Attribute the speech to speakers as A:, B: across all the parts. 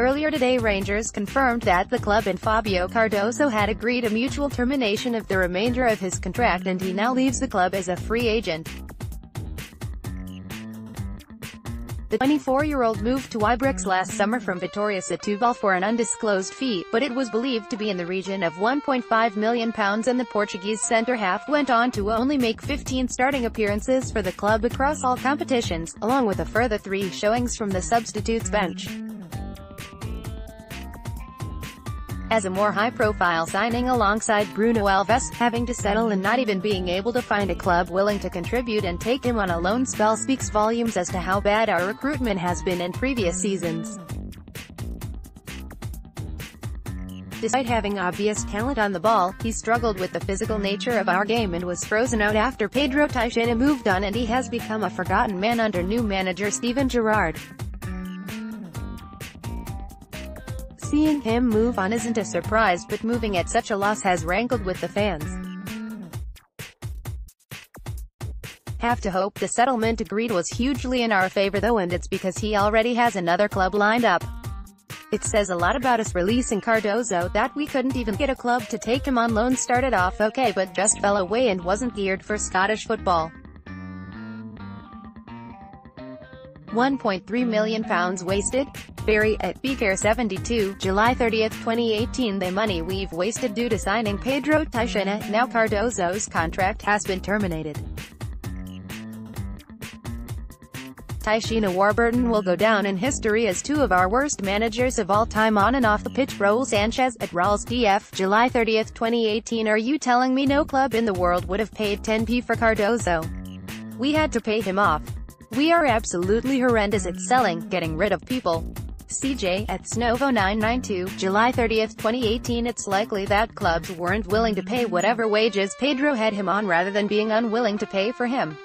A: Earlier today Rangers confirmed that the club and Fabio Cardoso had agreed a mutual termination of the remainder of his contract and he now leaves the club as a free agent. The 24-year-old moved to Ibrox last summer from Vitória Setúbal for an undisclosed fee, but it was believed to be in the region of £1.5 million and the Portuguese centre-half went on to only make 15 starting appearances for the club across all competitions, along with a further three showings from the substitutes bench. As a more high-profile signing alongside Bruno Alves, having to settle and not even being able to find a club willing to contribute and take him on a loan spell speaks volumes as to how bad our recruitment has been in previous seasons. Despite having obvious talent on the ball, he struggled with the physical nature of our game and was frozen out after Pedro Caixinha moved on and he has become a forgotten man under new manager Steven Gerrard. Seeing him move on isn't a surprise but moving at such a loss has rankled with the fans. Have to hope the settlement agreed was hugely in our favor though and it's because he already has another club lined up. It says a lot about us releasing Cardoso that we couldn't even get a club to take him on loan started off okay but just fell away and wasn't geared for Scottish football. £1.3 million wasted? Barry, at BCare72, July 30, 2018 The money we've wasted due to signing Pedro Caixinha, now Cardoso's contract has been terminated. Caixinha Warburton will go down in history as two of our worst managers of all time on and off the pitch Raul Sanchez, at Rawls DF, July 30, 2018 Are you telling me no club in the world would have paid 10p for Cardoso? We had to pay him off. We are absolutely horrendous at selling, getting rid of people. CJ, at Snovo992, July 30, 2018 It's likely that clubs weren't willing to pay whatever wages Pedro had him on rather than being unwilling to pay for him.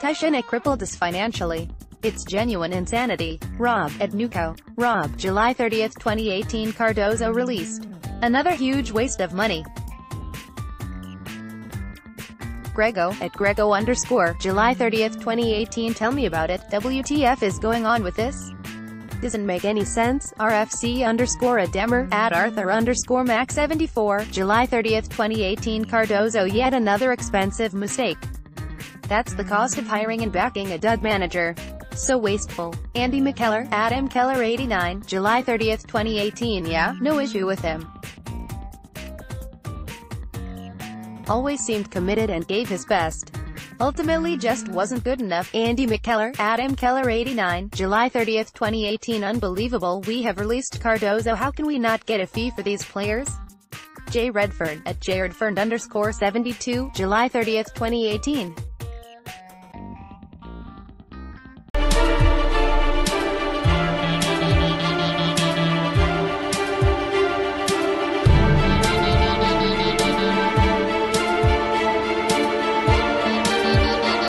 A: Caixinha crippled us financially. It's genuine insanity. Rob, at Nuco. Rob, July 30, 2018 Cardoso released. Another huge waste of money. Grego, at Grego underscore, July 30th, 2018 Tell me about it, WTF is going on with this? Doesn't make any sense, RFC underscore Ademer, at Arthur underscore Max 74, July 30th, 2018 Cardoso Yet another expensive mistake. That's the cost of hiring and backing a dud manager. So wasteful. Andy McKellar, Adam Keller 89, July 30th, 2018 Yeah, no issue with him. Always seemed committed and gave his best. Ultimately just wasn't good enough. Andy McKellar, Adam Keller 89, July 30, 2018 Unbelievable we have released Cardoso how can we not get a fee for these players? J Redfern, at Redfern underscore 72, July 30, 2018